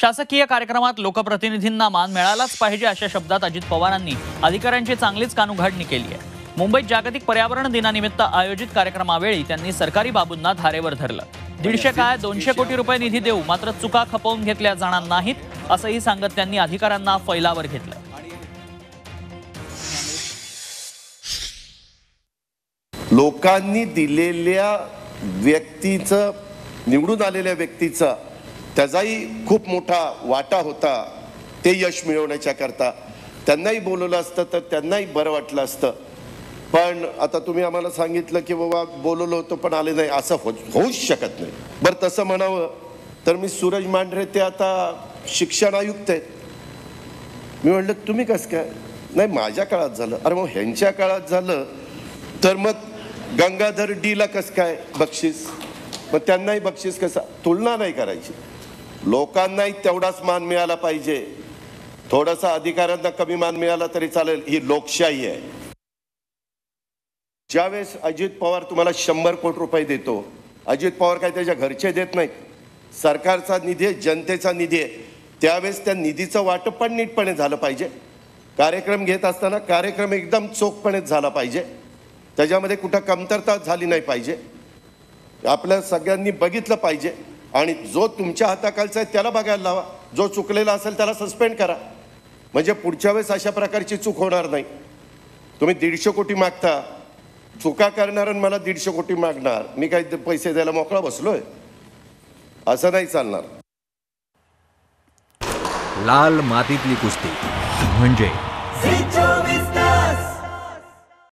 शासकीय कार्यक्रमात लोकप्रतिनिधींना मान मिळालाच पाहिजे अशा शब्दात अजित पवारांनी अधिकाऱ्यांची चांगलीच कानुघाडणी केली आहे. मुंबईत जागतिक पर्यावरण दिनानिमित्त आयोजित कार्यक्रमावेळी त्यांनी सरकारी बाबूंना धारेवर धरलं. दीडशे काय दोनशे कोटी रुपये निधी देऊ मात्र चुका खपवून घेतल्या जाणार नाहीत असंही सांगत त्यांनी अधिकाऱ्यांना फैलावर घेतलं. लोकांनी दिलेल्या व्यक्तीचं निवडून आलेल्या व्यक्तीचं त्याचाही खूप मोठा वाटा होता. ते यश मिळवण्याच्या करता. त्यांनाही बोलवलं असतं तर त्यांनाही बरं वाटलं असतं. पण आता तुम्ही आम्हाला सांगितलं की बाबा बोलवलं होतं पण आले नाही. असं हो होऊच शकत नाही. बरं तसं म्हणावं तर मी सूरज मांढरे ते आता शिक्षण आयुक्त आहेत. मी म्हटलं तुम्ही कसं काय? नाही माझ्या काळात झालं. अरे मग ह्यांच्या काळात झालं तर मग गंगाधर डीला कसं काय बक्षीस? मग त्यांनाही बक्षीस कसं? तुलना नाही करायची. लोकांनाही तेवढाच मान मिळाला पाहिजे. थोडासा अधिकाऱ्यांना कमी मान मिळाला तरी चालेल ही लोकशाही आहे. ज्यावेळेस अजित पवार तुम्हाला शंभर कोटी रुपये देतो अजित पवार काय त्याच्या घरचे देत नाहीत. सरकारचा निधी आहे जनतेचा निधी आहे. त्यावेळेस त्या निधीचं वाटप पण नीटपणे झालं पाहिजे. कार्यक्रम घेत असताना कार्यक्रम एकदम चोखपणे झाला पाहिजे. त्याच्यामध्ये कुठं कमतरता झाली नाही पाहिजे. आपल्या सगळ्यांनी बघितलं पाहिजे. आणि जो तुमच्या हाताखालचा आहे त्याला बघायला लावा. जो चुकलेला असेल त्याला सस्पेंड करा. म्हणजे पुढच्या वेळेस अशा प्रकारची चूक होणार नाही. तुम्ही दीडशे कोटी मागता. चुका करणार आणि मला दीडशे कोटी मागणार. मी काही पैसे द्यायला मोकळा बसलोय. असं नाही चालणार. लाल मातीतली कुस्ती. म्हणजे